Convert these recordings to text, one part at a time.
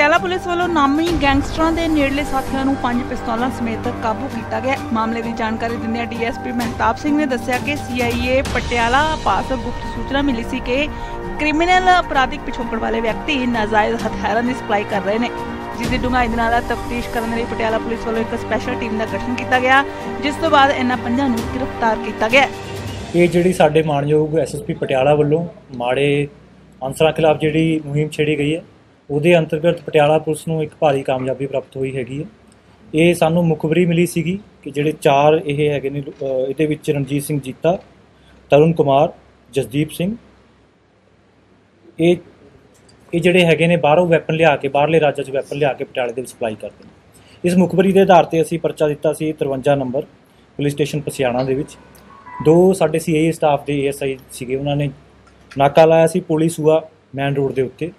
Patiala police ਵੱਲੋਂ ਨਾਮੀ ਗੈਂਗਸਟਰਾਂ ਦੇ ਨੇੜਲੇ ਸਾਥੀਆਂ ਨੂੰ ਪੰਜ ਪਿਸਤੌਲਾਂ ਸਮੇਤ ਕਾਬੂ ਕੀਤਾ ਗਿਆ। ਮਾਮਲੇ ਦੀ ਜਾਣਕਾਰੀ ਦਿੰਦਿਆਂ ਡੀਐਸਪੀ ਮਹਿਤਾਬ ਸਿੰਘ ਨੇ ਦੱਸਿਆ ਕਿ ਸੀਆਈਏ ਪਟਿਆਲਾ ਪਾਸ ਗੁਪਤ ਸੂਚਨਾ ਮਿਲੀ ਸੀ ਕਿ ਕ੍ਰਿਮੀਨਲ ਅਪਰਾਧਿਕ ਪਿਛੋਕੜ ਵਾਲੇ ਵਿਅਕਤੀ ਨਾਜਾਇਜ਼ ਹਥਿਆਰਾਂ ਦੀ ਸਪਲਾਈ ਕਰ ਰਹੇ ਨੇ ਜਿਸ ਦੀ ਡੂੰਘਾਈ ਦੇ ਨਾਲ ਤਫਤੀਸ਼ ਕਰਨ ਲਈ ਪਟਿਆਲਾ ਪੁਲਿਸ ਵੱਲੋਂ ਇੱਕ ਸਪੈਸ਼ਲ ਟੀਮ ਦਾ ਗਠਨ ਕੀਤਾ ਗਿਆ, ਜਿਸ ਤੋਂ ਬਾਅਦ ਇਹਨਾਂ ਪੰਜਾਂ ਨੂੰ ਗ੍ਰਿਫਤਾਰ ਕੀਤਾ ਗਿਆ। ਇਹ ਜਿਹੜੀ ਸਾਡੇ ਮਾਣਯੋਗ ਐਸਐਸਪੀ ਪਟਿਆਲਾ ਵੱਲੋਂ ਮਾੜੇ ਅਨਸਰਾਂ ਖਿਲਾਫ ਜਿਹੜੀ ਮੁਹਿੰਮ ਛੇੜੀ ਗਈ ਹੈ ਉਹਦੇ ਅੰਤਰਗਤ ਪਟਿਆਲਾ ਪੁਲਿਸ ਨੂੰ ਇੱਕ ਭਾਰੀ ਕਾਮਯਾਬੀ ਪ੍ਰਾਪਤ ਹੋਈ ਹੈਗੀ ਹੈ। ਇਹ ਸਾਨੂੰ ਮੁਖਬਰੀ ਮਿਲੀ ਸੀਗੀ ਕਿ ਜਿਹੜੇ ਚਾਰ ਇਹ ਹੈਗੇ ਨੇ ਇਹਦੇ ਵਿੱਚ ਰਣਜੀਤ ਸਿੰਘ ਜੀਤਾ, ਤਰੁਣ ਕੁਮਾਰ, ਜਸਦੀਪ ਸਿੰਘ। ਇਹ ਇਹ ਜਿਹੜੇ ਹੈਗੇ ਨੇ ਬਾਹਰੋਂ ਵੈਪਨ ਲਿਆ ਕੇ, ਬਾਹਰਲੇ ਰਾਜਾਂ 'ਚ ਵੈਪਨ ਲਿਆ ਕੇ ਪਟਿਆਲੇ ਦੇ ਵਿੱਚ ਸਪਲਾਈ ਕਰਦੇ ਨੇ। ਇਸ ਮੁਖਬਰੀ ਦੇ ਆਧਾਰ ਤੇ ਅਸੀਂ ਪਰਚਾ ਦਿੱਤਾ ਸੀ 53 ਨੰਬਰ, ਪੁਲਿਸ ਸਟੇਸ਼ਨ ਪਸਿਆਣਾ ਦੇ ਵਿੱਚ। ਦੋ ਸਾਡੇ ਸੀਆਈਏ ਸਟਾਫ ਦੇ ਏਐਸਆਈ ਸੀਗੇ, ਉਹਨਾਂ ਨੇ ਨਾਕਾ ਲਾਇਆ ਸੀ ਪੁਲਿਸ ਸੂਆ ਮੈਨ ਰੋਡ ਦੇ ਉੱਤੇ।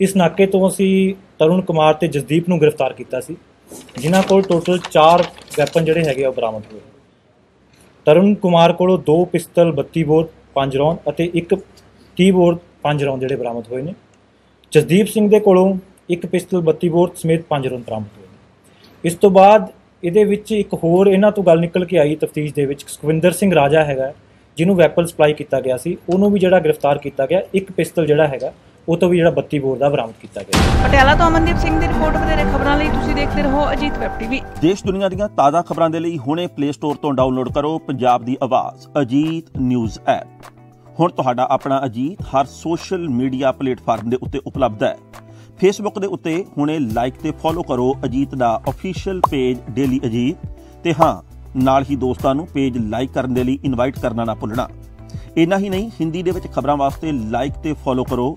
ਇਸ ਨਾਕੇ ਤੋਂ ਅਸੀਂ ਤਰੁਣ ਕੁਮਾਰ ਤੇ ਜਸਦੀਪ ਨੂੰ ਗ੍ਰਿਫਤਾਰ ਕੀਤਾ ਸੀ, ਜਿਨ੍ਹਾਂ ਕੋਲ ਟੋਟਲ 4 ਵੈਪਨ ਜਿਹੜੇ ਹੈਗੇ ਆ ਉਹ ਬਰਾਮਦ ਹੋਏ ਤਰੁਣ ਕੁਮਾਰ ਕੋਲੋਂ ਦੋ ਪਿਸਤਲ 32 ਬੋਰ 5 ਰੌਂਦ ਅਤੇ ਇੱਕ 30 ਬੋਰ 5 ਰੌਂਦ ਜਿਹੜੇ ਬਰਾਮਦ ਹੋਏ ਨੇ। ਜਸਦੀਪ ਸਿੰਘ ਦੇ ਕੋਲੋਂ ਇੱਕ ਪਿਸਤਲ 32 ਬੋਰ ਸਮੇਤ 5 ਰੌਂਦ ਬਰਾਮਦ ਹੋਏ ਨੇ। ਇਸ ਤੋਂ ਬਾਅਦ ਇਹਦੇ ਵਿੱਚ ਇੱਕ ਹੋਰ ਇਹਨਾਂ ਤੋਂ ਗੱਲ ਨਿਕਲ ਕੇ ਆਈ ਤਫਤੀਸ਼ ਦੇ ਵਿੱਚ, ਸੁਖਵਿੰਦਰ ਸਿੰਘ ਰਾਜਾ ਹੈਗਾ, ਜਿਹਨੂੰ ਵੈਪਨ ਸਪਲਾਈ ਕੀਤਾ ਗਿਆ ਸੀ, ਉਹਨੂੰ ਵੀ ਜਿਹੜਾ ਗ੍ਰਿਫਤਾਰ ਕੀਤਾ ਗਿਆ, ਇੱਕ ਪਿਸਤਲ ਜਿਹੜਾ ਹੈਗਾ ਉਹ ਤੋਂ ਵੀ ਜਿਹੜਾ 32 ਬੋਰ ਦਾ ਬਰਾਮਦ ਕੀਤਾ ਗਿਆ। ਪਟਿਆਲਾ ਤੋਂ ਅਮਨਦੀਪ ਸਿੰਘ ਦੀ ਰਿਪੋਰਟ ਵਧੇਰੇ ਖਬਰਾਂ ਲਈ ਤੁਸੀਂ ਦੇਖਦੇ ਰਹੋ ਅਜੀਤ ਵੈਬ ਟੀਵੀ। ਦੇਸ਼ ਦੁਨੀਆ ਦੀਆਂ ਤਾਜ਼ਾ ਖਬਰਾਂ ਦੇ ਲਈ ਹੁਣੇ ਪਲੇ ਸਟੋਰ ਤੋਂ ਡਾਊਨਲੋਡ ਕਰੋ ਪੰਜਾਬ ਦੀ ਆਵਾਜ਼ ਅਜੀਤ ਨਿਊਜ਼ ਐਪ। ਹੁਣ ਤੁਹਾਡਾ ਆਪਣਾ ਅਜੀਤ ਹਰ ਸੋਸ਼ਲ ਮੀਡੀਆ ਪਲੇਟਫਾਰਮ ਦੇ ਉੱਤੇ ਉਪਲਬਧ ਹੈ। ਫੇਸਬੁੱਕ ਦੇ ਉੱਤੇ ਹੁਣੇ ਲਾਈਕ ਤੇ ਫੋਲੋ ਕਰੋ ਅਜੀਤ ਦਾ ਅਫੀਸ਼ੀਅਲ ਪੇਜ ਡੇਲੀ ਅਜੀਤ ਤੇ ਹਾਂ ਨਾਲ ਹੀ ਦੋਸਤਾਂ ਨੂੰ ਪੇਜ ਲਾਈਕ ਕਰਨ ਦੇ ਲਈ ਇਨਵਾਈਟ ਕਰਨਾ ਨਾ ਭੁੱਲਣਾ। ਇੰਨਾ ਹੀ ਨਹੀਂ ਹਿੰਦੀ ਦੇ ਵਿੱਚ ਖਬਰਾਂ ਵਾਸਤੇ ਲਾਈਕ ਤੇ ਫੋਲੋ ਕਰੋ